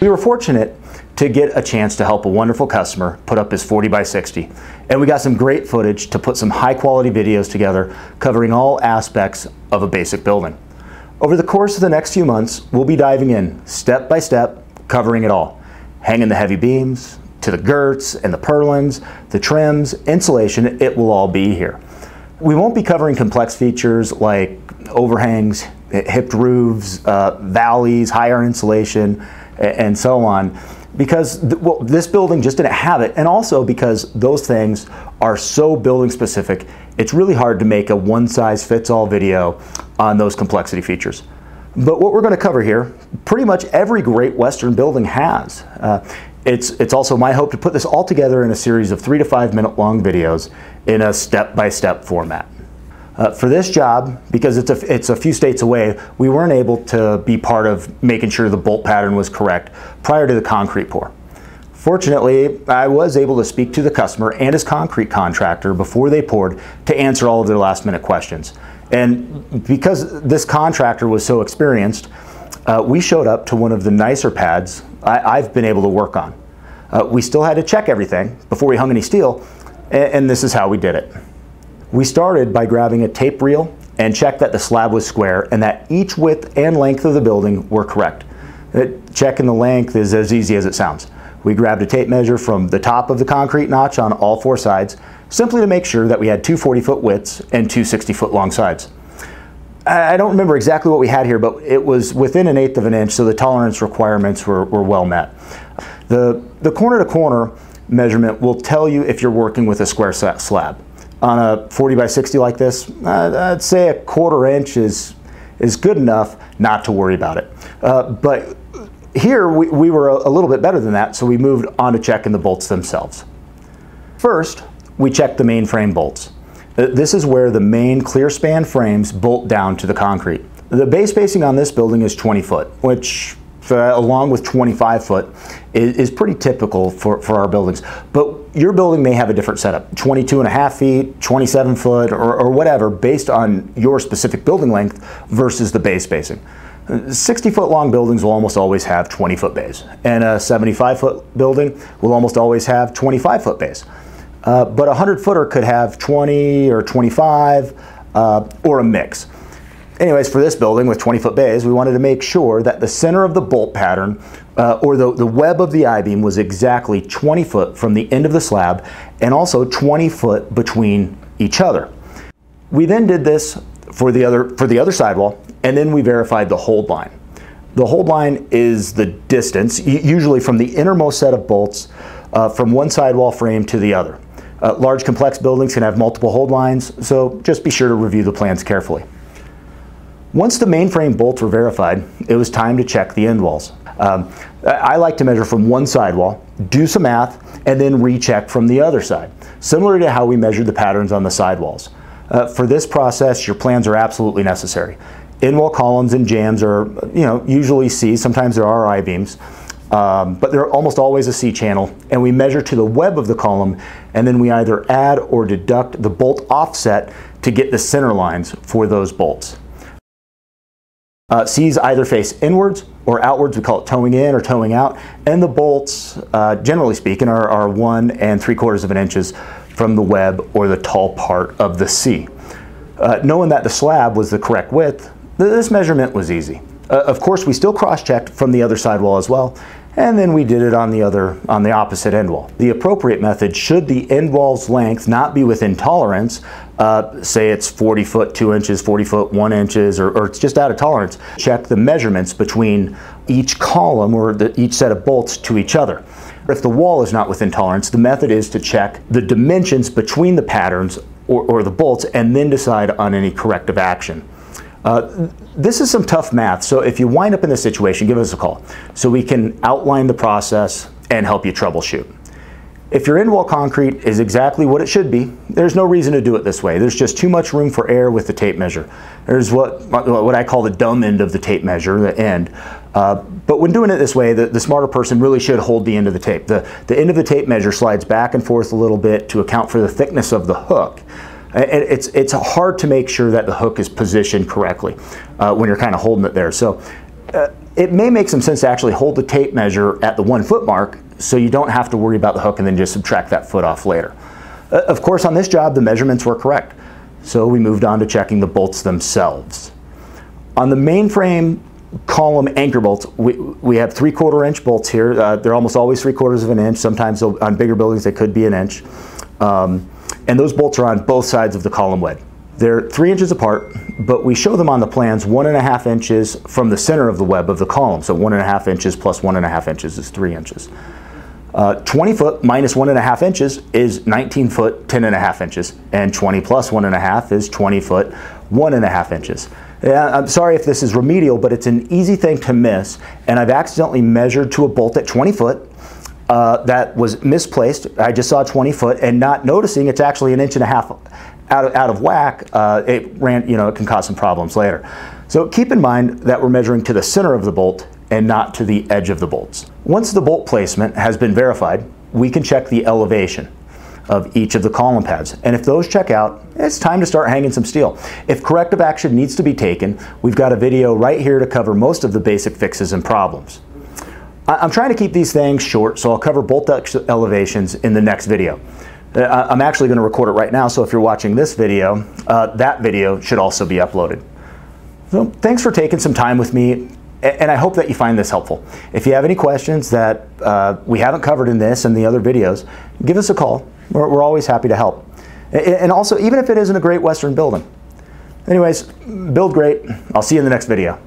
We were fortunate to get a chance to help a wonderful customer put up his 40 by 60. And we got some great footage to put some high quality videos together covering all aspects of a basic building. Over the course of the next few months, we'll be diving in step by step, covering it all. Hanging the heavy beams, to the girts and the purlins, the trims, insulation, it will all be here. We won't be covering complex features like overhangs, hipped roofs, uh, valleys, higher insulation, and so on because well, this building just didn't have it, and also because those things are so building specific, it's really hard to make a one size fits all video on those complexity features. But what we're going to cover here, pretty much every great Western building has. Uh, it's, it's also my hope to put this all together in a series of three to five minute long videos in a step by step format. Uh, for this job, because it's a, it's a few states away, we weren't able to be part of making sure the bolt pattern was correct prior to the concrete pour. Fortunately, I was able to speak to the customer and his concrete contractor before they poured to answer all of their last minute questions. And because this contractor was so experienced, uh, we showed up to one of the nicer pads I, have been able to work on. Uh, we still had to check everything before we hung any steel, and, and this is how we did it. We started by grabbing a tape reel and checked that the slab was square and that each width and length of the building were correct. Uh, checking the length is as easy as it sounds. We grabbed a tape measure from the top of the concrete notch on all four sides, simply to make sure that we had two 40 foot widths and two 60 foot long sides. I don't remember exactly what we had here, but it was within an eighth of an inch, so the tolerance requirements were, were well met. The, the corner to corner measurement will tell you if you're working with a square slab on a 40 by 60 like this, I'd say a quarter inch is, is good enough not to worry about it. Uh, but here we, we were a, a, little bit better than that, so we moved on to checking the bolts themselves. First, we checked the main frame bolts. Uh, this is where the main clear span frames bolt down to the concrete. The bay spacing on this building is 20 foot, which uh, along with 25 foot is, is, pretty typical for, for our buildings. But your building may have a different setup, 22 and a half feet, 27 foot, or, or whatever, based on your specific building length versus the bay spacing. 60 foot long buildings will almost always have 20 foot bays, and a 75 foot building will almost always have 25 foot bays. Uh, but a 100 footer could have 20 or 25 uh, or a mix. Anyways, for this building with 20 foot bays, we wanted to make sure that the center of the bolt pattern uh, or the, the web of the I-beam was exactly 20 foot from the end of the slab and also 20 foot between each other. We then did this for the other, for the other sidewall and then we verified the hold line. The hold line is the distance, usually from the innermost set of bolts uh, from one sidewall frame to the other. Uh, large complex buildings can have multiple hold lines, so just be sure to review the plans carefully. Once the mainframe bolts were verified, it was time to check the end walls. Um, I like to measure from one sidewall, do some math, and then recheck from the other side, similar to how we measured the patterns on the sidewalls. Uh, for this process, your plans are absolutely necessary. In-wall columns and jambs are, you know, usually C, sometimes there are I-beams, um, but they're almost always a C channel, and we measure to the web of the column, and then we either add or deduct the bolt offset to get the center lines for those bolts. Uh, C's either face inwards or outwards, we call it toeing in or toeing out, and the bolts, uh, generally speaking, are, are one and three quarters of an inches from the web or the tall part of the C. Uh, knowing that the slab was the correct width, this measurement was easy. Uh, of course, we still cross-checked from the other side wall as well, and then we did it on the other on the opposite end wall. The appropriate method should the end wall's length not be within tolerance, uh, say it's 40 foot 2 inches, 40 foot 1 inches, or, or, it's just out of tolerance, check the measurements between each column or the, each set of bolts to each other. If the wall is not within tolerance, the method is to check the dimensions between the patterns or, or the bolts and then decide on any corrective action. Uh, this is some tough math, so if you wind up in this situation, give us a call so we can outline the process and help you troubleshoot. If your end wall concrete is exactly what it should be, there's no reason to do it this way. There's just too much room for error with the tape measure. There's what, what I call the dumb end of the tape measure, the end. Uh, but when doing it this way, the, the smarter person really should hold the end of the tape. The, the end of the tape measure slides back and forth a little bit to account for the thickness of the hook. It's, it's hard to make sure that the hook is positioned correctly uh, when you're kind of holding it there. So uh, it may make some sense to actually hold the tape measure at the one foot mark so you don't have to worry about the hook and then just subtract that foot off later. Uh, of course, on this job, the measurements were correct. So we moved on to checking the bolts themselves. On the mainframe column anchor bolts, we, we have three quarter inch bolts here. Uh, they're almost always three quarters of an inch. Sometimes on bigger buildings they could be an inch. Um, and those bolts are on both sides of the column web. They're three inches apart, but we show them on the plans one and a half inches from the center of the web of the column. So one and a half inches plus one and a half inches is three inches. Uh, 20 foot minus one and a half inches is 19 foot, 10 and a half inches. And 20 plus one and a half is 20 foot, one and a half inches. I'm sorry if this is remedial, but it's an easy thing to miss. And I've accidentally measured to a bolt at 20 foot uh, that was misplaced. I just saw 20 foot and not noticing it's actually an inch and a half out of, out of whack. Uh, it ran, you know, it can cause some problems later. So keep in mind that we're measuring to the center of the bolt and not to the edge of the bolts. Once the bolt placement has been verified, we can check the elevation of each of the column pads. And if those check out, it's time to start hanging some steel. If corrective action needs to be taken, we've got a video right here to cover most of the basic fixes and problems. I'm trying to keep these things short, so I'll cover both elevations in the next video. Uh, I'm actually going to record it right now, so if you're watching this video, uh, that video should also be uploaded. So thanks for taking some time with me, and I hope that you find this helpful. If you have any questions that uh, we haven't covered in this and the other videos, give us a call. We're, we're always happy to help. And also, even if it isn't a great Western building. Anyways, build great. I'll see you in the next video.